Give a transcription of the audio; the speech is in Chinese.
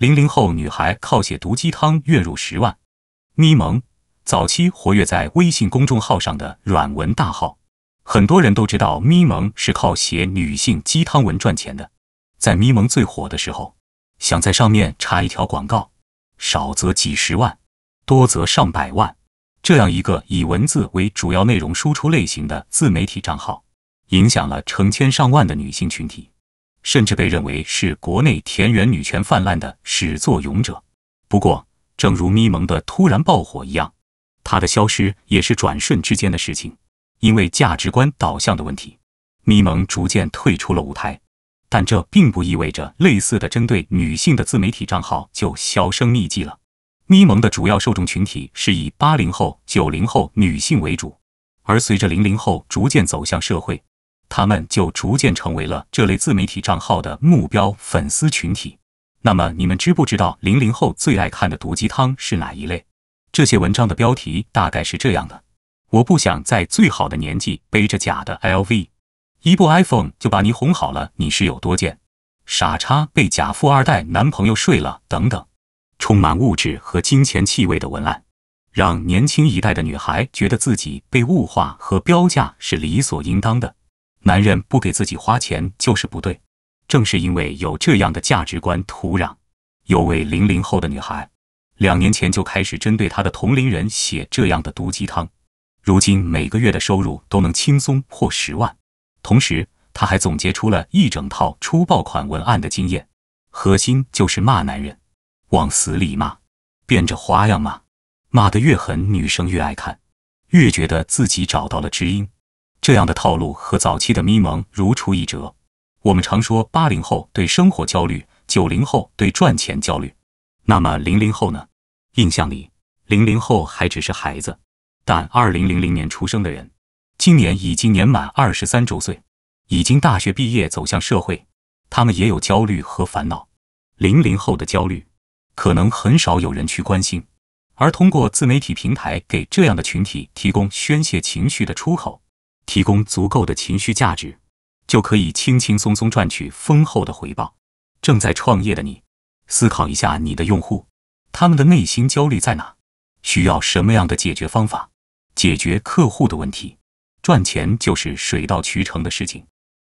零零后女孩靠写毒鸡汤月入十万。咪蒙早期活跃在微信公众号上的软文大号，很多人都知道咪蒙是靠写女性鸡汤文赚钱的。在咪蒙最火的时候，想在上面插一条广告，少则几十万，多则上百万。这样一个以文字为主要内容输出类型的自媒体账号，影响了成千上万的女性群体，甚至被认为是国内田园女权泛滥的始作俑者。不过，正如咪蒙的突然爆火一样，她的消失也是转瞬之间的事情。因为价值观导向的问题，咪蒙逐渐退出了舞台。但这并不意味着类似的针对女性的自媒体账号就销声匿迹了。咪蒙的主要受众群体是以八零后、九零后女性为主，而随着零零后逐渐走向社会，他们就逐渐成为了这类自媒体账号的目标粉丝群体。那么，你们知不知道零零后最爱看的毒鸡汤是哪一类？这些文章的标题大概是这样的：我不想在最好的年纪背着假的 LV，一部 iPhone 就把你哄好了，你是有多贱？傻叉被假富二代男朋友睡了，等等。充满物质和金钱气味的文案，让年轻一代的女孩觉得自己被物化和标价是理所应当的。男人不给自己花钱就是不对。正是因为有这样的价值观土壤，有位零零后的女孩，两年前就开始针对她的同龄人写这样的毒鸡汤，如今每个月的收入都能轻松破十万。同时，她还总结出了一整套出爆款文案的经验，核心就是骂男人。往死里骂，变着花样骂，骂得越狠，女生越爱看，越觉得自己找到了知音。这样的套路和早期的咪蒙如出一辙。我们常说八零后对生活焦虑，九零后对赚钱焦虑，那么零零后呢？印象里，零零后还只是孩子，但二零零零年出生的人，今年已经年满二十三周岁，已经大学毕业走向社会，他们也有焦虑和烦恼。零零后的焦虑。可能很少有人去关心，而通过自媒体平台给这样的群体提供宣泄情绪的出口，提供足够的情绪价值，就可以轻轻松松赚取丰厚的回报。正在创业的你，思考一下你的用户，他们的内心焦虑在哪？需要什么样的解决方法？解决客户的问题，赚钱就是水到渠成的事情。